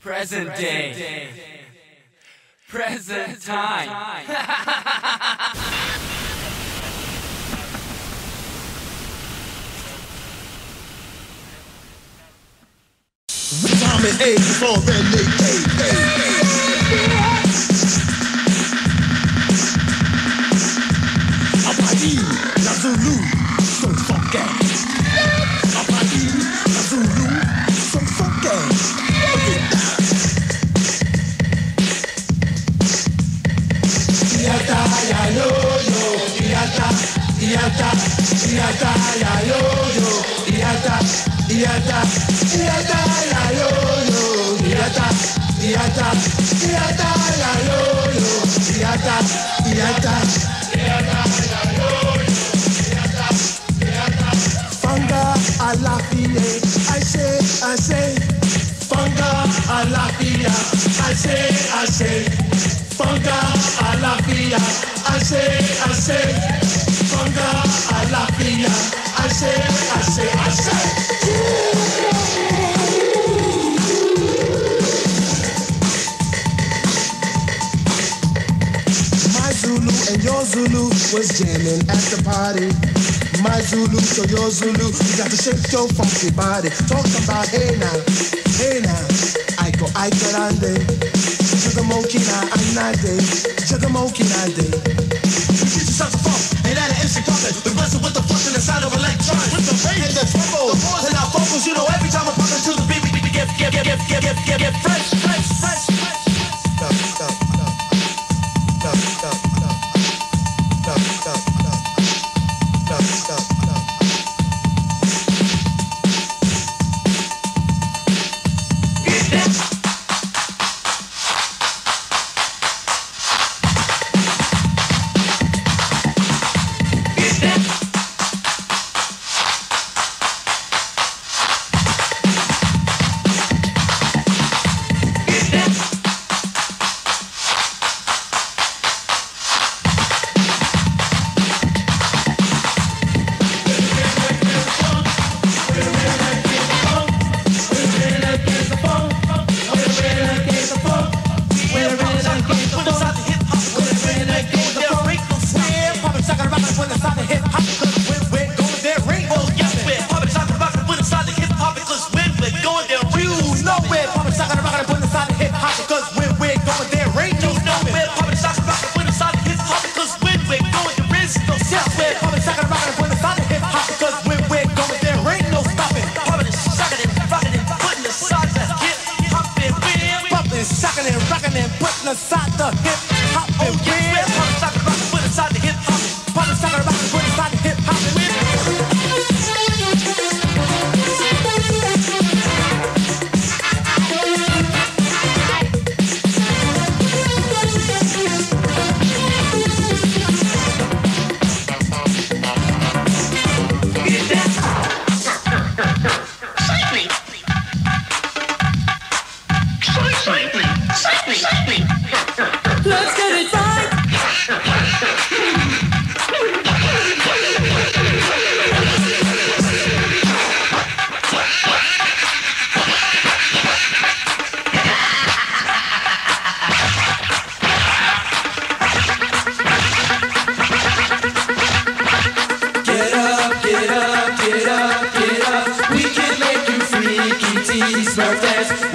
Present day. Present time. Vitamin A for renegade. Abadi, la Zulu, son fuck ass. Abadi, la Zulu, son fuck ass. Iata, iata ya yo yo, iata, iata, iata ya yo yo, iata, iata, iata ya yo yo, iata, iata, iata ya yo yo, iata, iata. Fanga alafie, I say, I say, fanga alafia, I say, I say. Fanga alafia, I say, I say. Alafia, I say, I say, I say. My Zulu and your Zulu was jamming at the party. My Zulu to your Zulu, you got to shake your funky body. Talk about hey now, hey now. Aiko aiko rande, chagamoki na anade, na day. You get a phone, and that an. We with the in the sound of the bass and the treble, and our vocals, you know every time the beat, we get get get get get get get get fresh, fresh, fresh, fresh. It's birthday.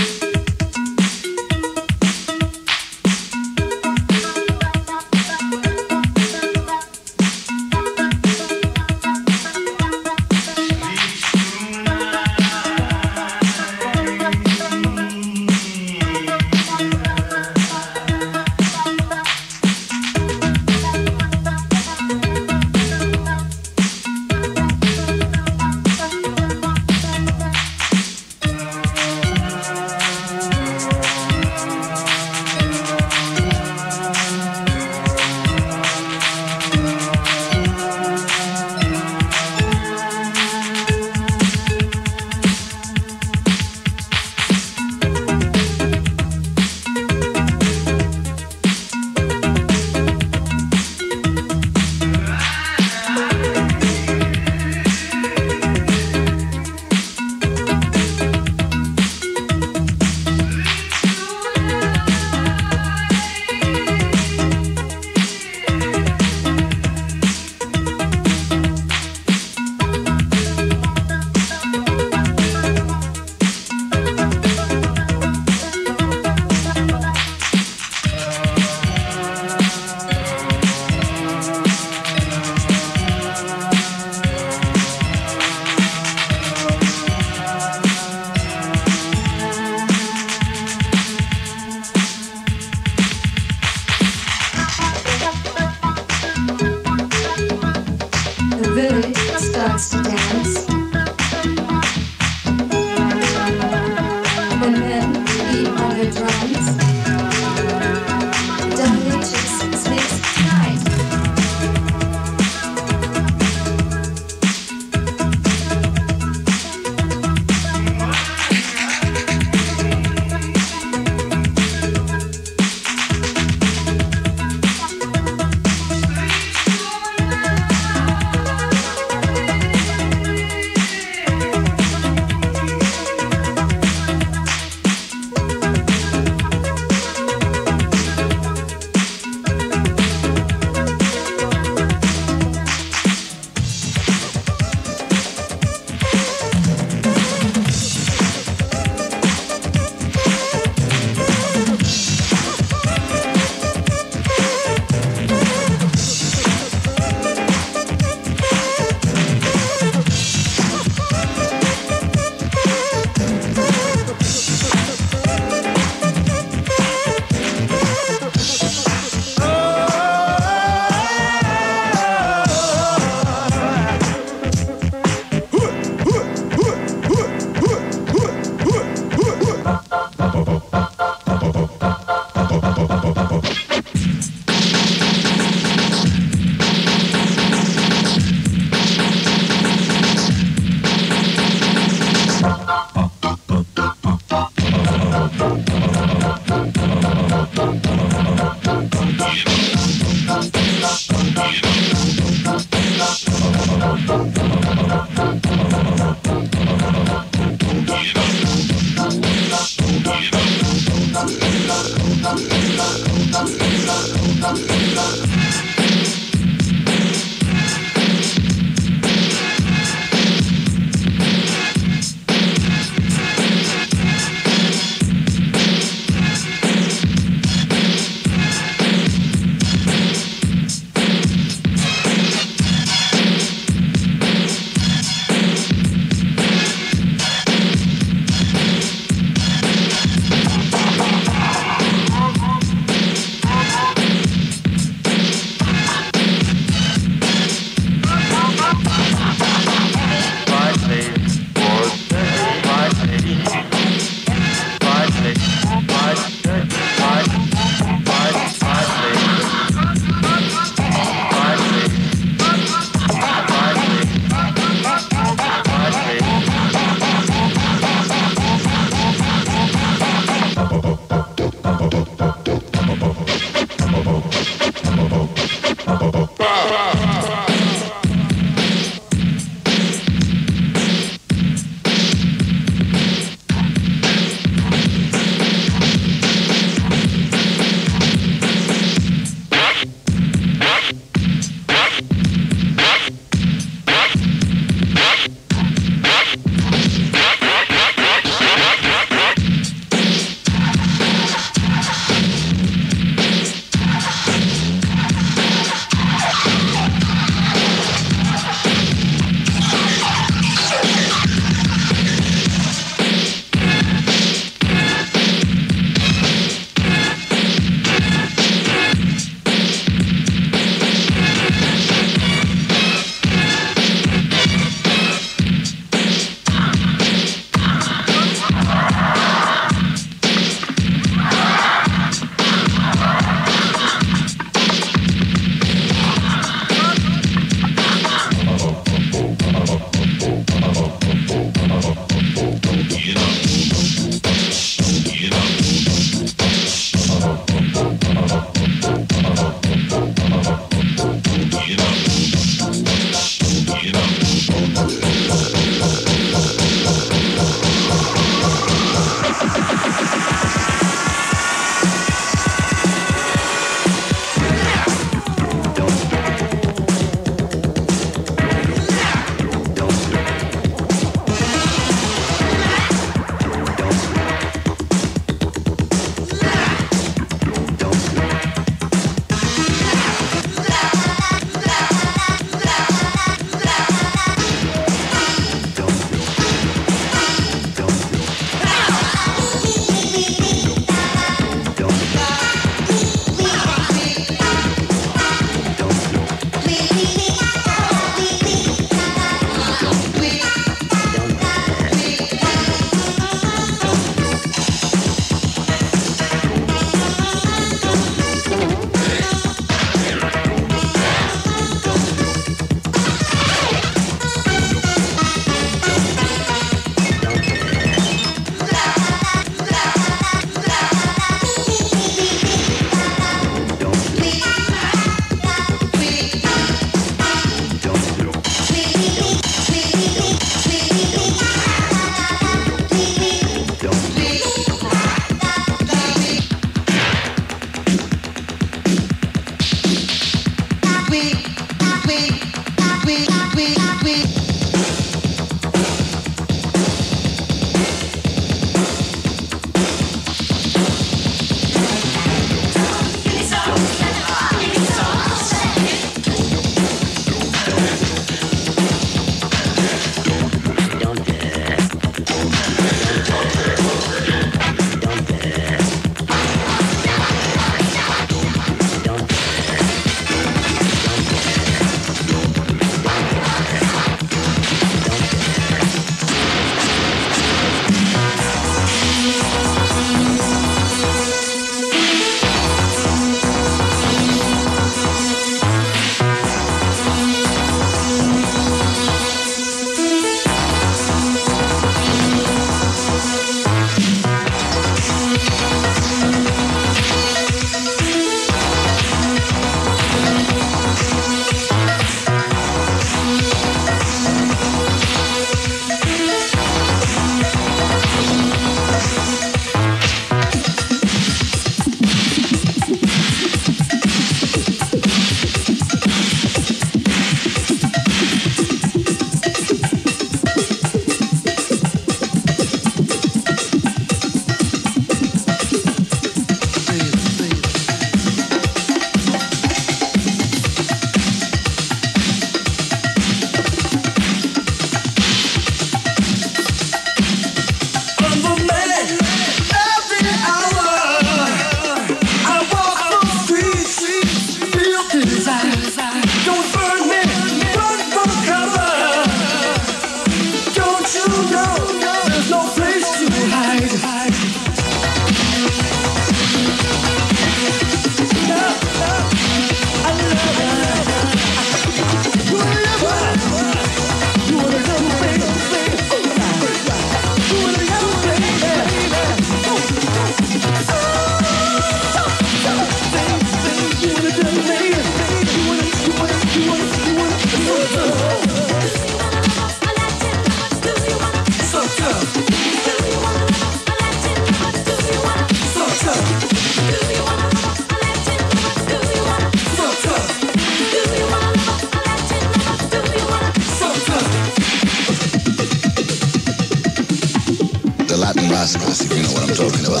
Rascals, if you know what I'm talking about.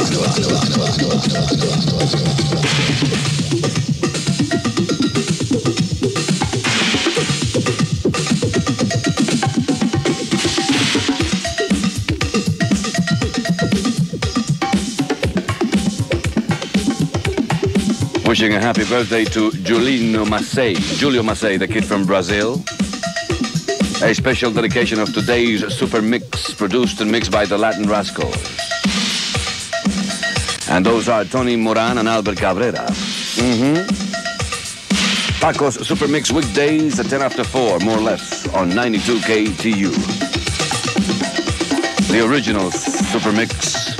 Wishing a happy birthday to Julinho Mazzei, Julio Mazzei, the kid from Brazil. A special dedication of today's super mix, produced and mixed by the Latin Rascals. And those are Tony Moran and Albert Cabrera. Mm-hmm. Paco's Super Mix weekdays at 10 after 4, more or less, on 92 KTU. The original Super Mix